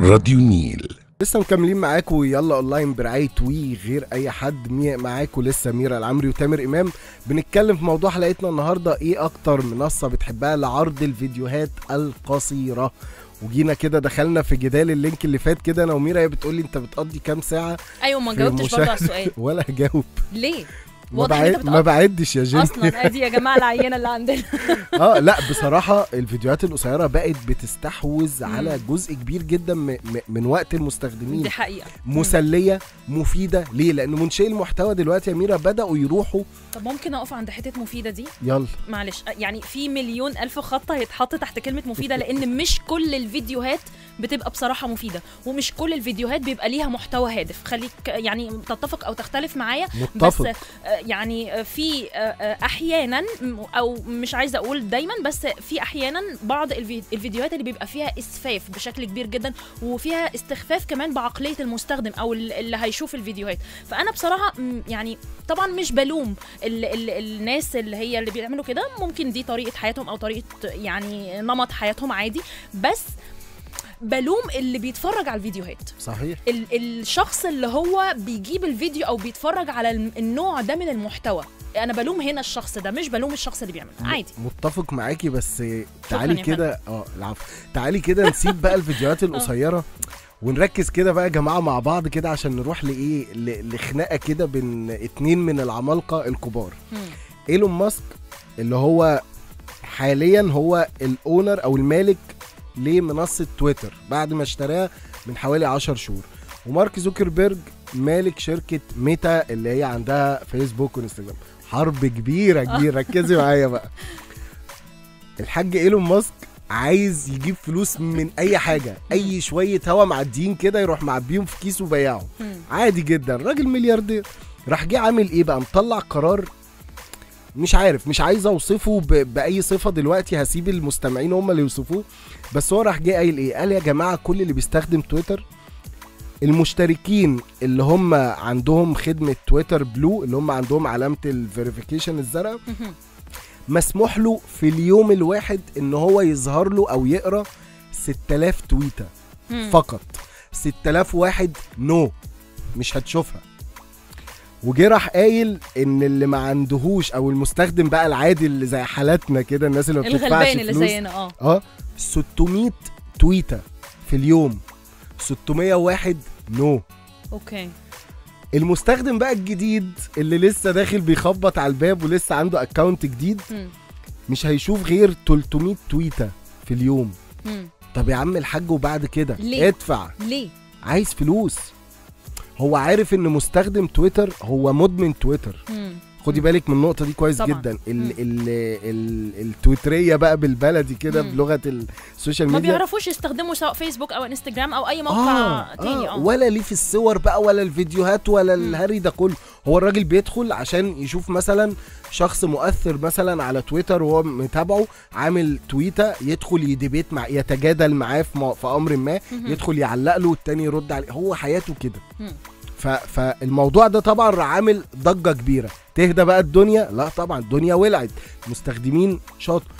راديو نيل. لسه مكملين معاكم يلا اونلاين برعاية WE غير أي حد معاكم لسه ميرا العمري وتامر إمام. بنتكلم في موضوع حلقتنا النهارده إيه أكتر منصة بتحبها لعرض الفيديوهات القصيرة؟ وجينا كده دخلنا في جدال ال link اللي فات كده أنا وميرا هي بتقول لي أنت بتقضي كام ساعة أيوه ما جاوبتش برضه على السؤال. ولا هجاوب ليه؟ ما, بعد ما. بعدش يا جيمي أصلا أدي يا جماعة العينة اللي عندنا. آه لا بصراحة الفيديوهات القصيرة بقت بتستحوذ على جزء كبير جدا م- م- من وقت المستخدمين. دي حقيقة. مسلية مفيدة. ليه؟ لأن منشئي المحتوى دلوقتي يا ميرا بدأوا يروحوا. طب ممكن أقف عند حتة مفيدة دي؟ يلا. معلش يعني في مليون ألف خط هيتحط تحت كلمة مفيدة لأن مش كل الفيديوهات بتبقى بصراحة مفيدة ومش كل الفيديوهات بيبقى ليها محتوى هادف. خليك يعني تتفق أو تختلف معايا متفق. بس آه، يعني في آه، آه، أحيانا أو مش عايزة أقول دايما بس في أحيانا بعض الفي- الفيديوهات اللي بيبقى فيها إسفاف بشكل كبير جدا وفيها استخفاف كمان بعقلية المستخدم أو ال- اللي هيشوف الفيديوهات. فأنا بصراحة يعني طبعا مش بلوم ال ال الناس اللي هي اللي بيعملوا كده ممكن دي طريقة حياتهم أو طريقة يعني نمط حياتهم عادي بس بلوم اللي بيتفرج على الفيديوهات. صحيح. ال الشخص اللي هو بيجيب الفيديو أو بيتفرج على النوع ده من المحتوى أنا بلوم هنا الشخص ده مش بلوم الشخص اللي بيعمل عادي. متفق معاكي بس تعالي كده آه العفو. تعالي كده نسيب بقى الفيديوهات القصيرة ونركز كده بقى يا جماعة مع بعض كده عشان نروح لإيه لخناقة كده بين اتنين من العمالقة الكبار. مم. إيلون ماسك اللي هو حاليا هو الأونر أو المالك لمنصة تويتر بعد ما اشتراها من حوالي 10 شهور. ومارك زوكربيرج مالك شركة ميتا اللي هي عندها فيسبوك وانستجرام. حرب كبيرة كبيرة. ركزي معايا بقى. الحاج إيلون ماسك عايز يجيب فلوس من أي حاجة. أي شوية هوا معديين كده يروح معبيهم في كيس وبيعهم. عادي جدا. راجل ملياردير. راح جه عامل إيه بقى؟ مطلع قرار مش عارف مش عايز اوصفه ب... بأي صفة دلوقتي هسيب المستمعين هم اللي يوصفوه بس هو راح جه قايل إيه قال يا جماعة كل اللي بيستخدم تويتر المشتركين اللي هم عندهم خدمة Twitter Blue اللي هم عندهم علامة ال verification الزرقاء. مسموح له في اليوم الواحد إن هو يظهر له أو يقرأ 6000 تويتة. فقط 6000 واحد no مش هتشوفها وجه راح قايل إن اللي ما عندهوش أو المستخدم بقى العادي اللي زي حالاتنا كده الناس اللي ما بتدفعش الغلبان اللي زينا آه. آه. 600 تويته في اليوم. 601 no. Okay. المستخدم بقى الجديد اللي لسه داخل بيخبط على الباب ولسه عنده account جديد مم. مش هيشوف غير 300 تويته في اليوم. مم. طب يا عم الحاج وبعد كده؟ ليه؟ ادفع. ليه؟ عايز فلوس. هو عارف إن مستخدم تويتر هو مدمن تويتر مم. خدي بالك من النقطة دي كويس طبعاً. جدا ال. ال ال التويترية بقى بالبلدي كده. بلغة ال social ما ميديا بيعرفوش يستخدموا سواء فيسبوك أو انستجرام أو أي موقع تاني آه ولا ليه في الصور بقى ولا الفيديوهات ولا. الهري ده كله هو الراجل بيدخل عشان يشوف مثلا شخص مؤثر مثلا على تويتر وهو متابعه عامل تويتة يدخل يديبيت مع يتجادل معاه في, في أمر ما. يدخل يعلق له والتاني يرد عليه. هو حياته كده. ف... فالموضوع ده طبعا عامل ضجة كبيرة. تهدى بقى الدنيا. لا طبعا الدنيا ولعت. مستخدمين شاطر.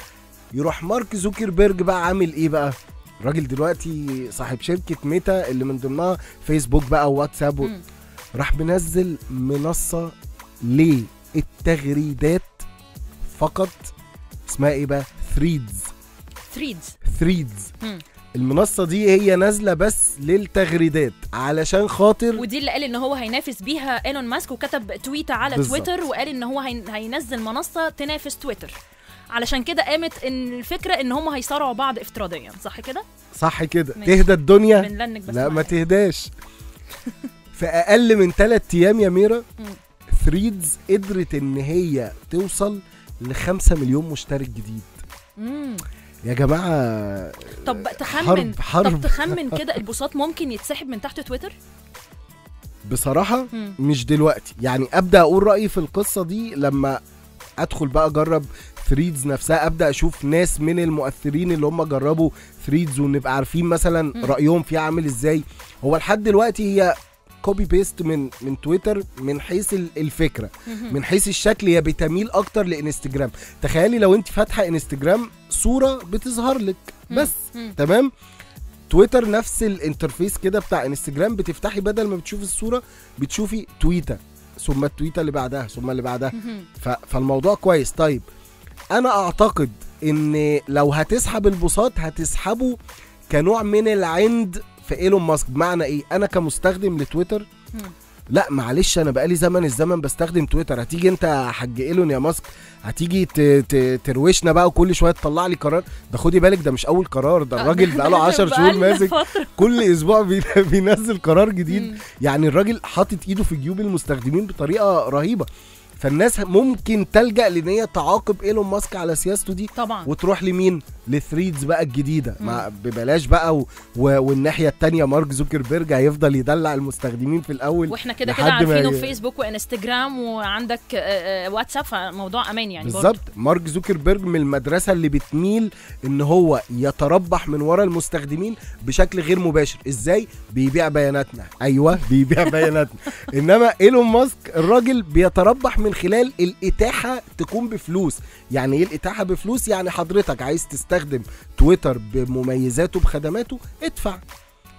يروح مارك زوكربيرج بقى عامل إيه بقى؟ الراجل دلوقتي صاحب شركة ميتا اللي من ضمنها فيسبوك بقى وواتساب و... راح منزل منصة للتغريدات فقط اسمها إيه بقى؟ ثريدز ثريدز ثريدز. المنصة دي هي نازلة بس للتغريدات علشان خاطر ودي اللي قال إن هو هينافس بيها إيلون ماسك وكتب تويتة على بالظبط. تويتر وقال إن هو هين- هينزل منصة تنافس تويتر. علشان كده قامت إن الفكرة إن هم هيصارعوا بعض افتراضيا صح كده؟ صح كده. تهدى الدنيا؟ لا ما. تهداش. في أقل من ثلاث أيام يا ميرا. ثريدز قدرت إن هي توصل لخمسة مليون مشترك جديد مم. يا جماعة طب تخمن حرب- حرب. طب تخمن كده البوصات ممكن يتسحب من تحت تويتر بصراحة مم. مش دلوقتي يعني أبدأ أقول رأيي في القصة دي لما أدخل بقى أجرب ثريدز نفسها أبدأ أشوف ناس من المؤثرين اللي هم جربوا ثريدز ونبقى عارفين مثلا. رأيهم فيها عامل إزاي هو لحد دلوقتي هي copy paste من من تويتر من حيث ال- الفكرة. من حيث الشكل هي بتميل أكتر لإنستجرام تخيلي لو أنت فاتحة إنستجرام صورة بتظهر لك. بس. تمام تويتر نفس ال interface كده بتاع إنستجرام بتفتحي بدل ما بتشوفي الصورة بتشوفي تويته ثم التويتة اللي بعدها ثم اللي بعدها. فالموضوع كويس طيب أنا أعتقد إن لو هتسحب البساط هتسحبه كنوع من العند في إيلون ماسك بمعنى إيه أنا كمستخدم لتويتر. لا معلش أنا بقالي زمن الزمن بستخدم تويتر هتيجي أنت يا حاج إيلون يا ماسك هتيجي ت... ت... تروشنا بقى وكل شوية تطلع لي قرار ده خدي بالك ده مش أول قرار ده الراجل بقاله 10 شهور ماسك. كل أسبوع بي... بينزل قرار جديد. يعني الراجل حاطط إيده في جيوب المستخدمين بطريقة رهيبة فالناس ممكن تلجأ لإن هي تعاقب إيلون ماسك على سياسته دي طبعا. وتروح لمين؟ للثريدز بقى الجديدة. مع ببلاش بقى و... و... والناحية التانية مارك زوكربيرج هيفضل يدلع المستخدمين في الأول وإحنا كده كده عارفينه في فيسبوك وإنستجرام وعندك آه، آه، واتساب فموضوع أمان يعني. بالظبط. مارك زوكربيرج من المدرسة اللي بتميل إن هو يتربح من ورا المستخدمين بشكل غير مباشر. إزاي؟ بيبيع بياناتنا. أيوه بيبيع بياناتنا. إنما إيلون ماسك الراجل بيتربح من خلال الإتاحة تكون بفلوس. يعني إيه الإتاحة بفلوس؟ يعني حضرتك عايز تستخدم تويتر بمميزاته بخدماته ادفع.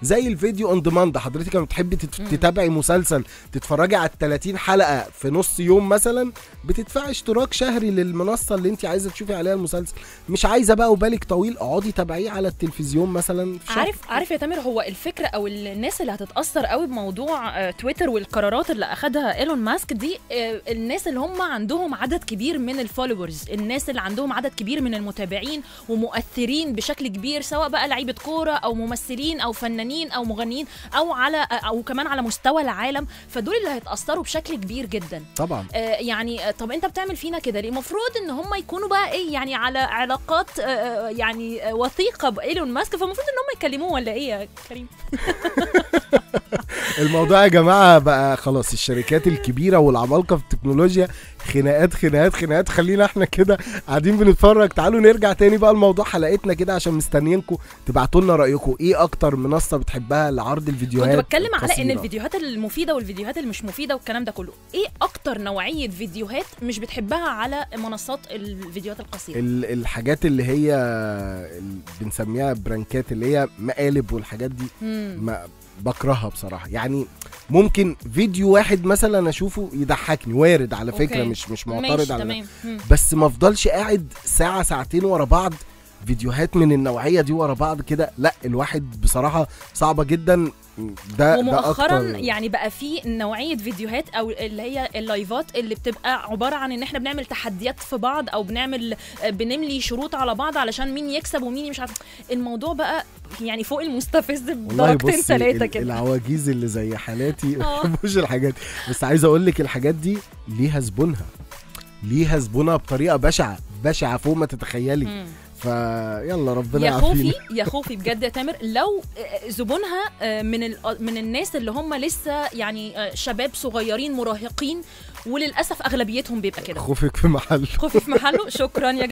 زي ال video on demand حضرتك لما بتحبي. تتابعي مسلسل تتفرجي على ال 30 حلقة في نص يوم مثلا بتدفعي اشتراك شهري للمنصة اللي انت عايزة تشوفي عليها المسلسل مش عايزة بقى وبالك طويل اقعدي تابعيه على التلفزيون مثلا في شهر. عارف عارف يا تامر هو الفكرة أو الناس اللي هتتأثر قوي بموضوع آه، تويتر والقرارات اللي أخدها إيلون ماسك دي آه، الناس اللي هم عندهم عدد كبير من ال followers الناس اللي عندهم عدد كبير من المتابعين ومؤثرين بشكل كبير سواء بقى لعيبة كورة أو ممثلين أو فنانين أو مغنيين أو على أو كمان على مستوى العالم فدول اللي هيتأثروا بشكل كبير جدا. طبعا. آه، يعني آه، طب أنت بتعمل فينا كده ليه؟ المفروض إن هم يكونوا بقى إيه يعني على علاقات آه، آه، يعني آه، وثيقة بإيلون ماسك فالمفروض إن هم يكلموه ولا إيه يا كريم؟ الموضوع يا جماعة بقى خلاص الشركات الكبيرة والعمالقة في التكنولوجيا خناقات خناقات خناقات. خلينا إحنا كده قاعدين بنتفرج. تعالوا نرجع تاني بقى لموضوع حلقتنا كده عشان مستنيينكم تبعتوا لنا رأيكم. إيه أكتر منصة بتحبها لعرض الفيديوهات؟ كنت بتكلم على إن؟ الفيديوهات المفيدة والفيديوهات اللي مش مفيدة والكلام ده كله. إيه أكتر نوعية فيديوهات مش بتحبها على منصات الفيديوهات القصيرة؟ ال- الحاجات اللي هي ال- بنسميها برانكات اللي هي مقالب والحاجات دي. ما بكرهها بصراحة. يعني ممكن فيديو واحد مثلا أشوفه يضحكني وارد على فكرة okay. مش مش معترض على. تمام. بس ما افضلش قاعد ساعة ساعتين ورا بعض فيديوهات من النوعية دي ورا بعض كده لا الواحد بصراحة صعبة جدا ده ومؤخرا ده يعني بقى في نوعية فيديوهات أو اللي هي اللايفات اللي بتبقى عبارة عن إن إحنا بنعمل تحديات في بعض أو بنعمل بنملي شروط على بعض علشان مين يكسب ومين مش عارف الموضوع بقى يعني فوق المستفز بدرجتين ثلاثة كده العواجيز اللي زي حالاتي ما آه. بحبوش الحاجات. بس عايز أقول لك الحاجات دي ليها زبونها ليها زبونها بطريقة بشعة بشعة فوق ما تتخيلي. فيلا ربنا يا خوفي يا خوفي بجد يا تامر لو آه، زبونها آه، من من الناس اللي هم لسه يعني آه، شباب صغيرين مراهقين وللأسف أغلبيتهم بيبقى كده. خوفك في محل خوفي في محله؟ شكرا يا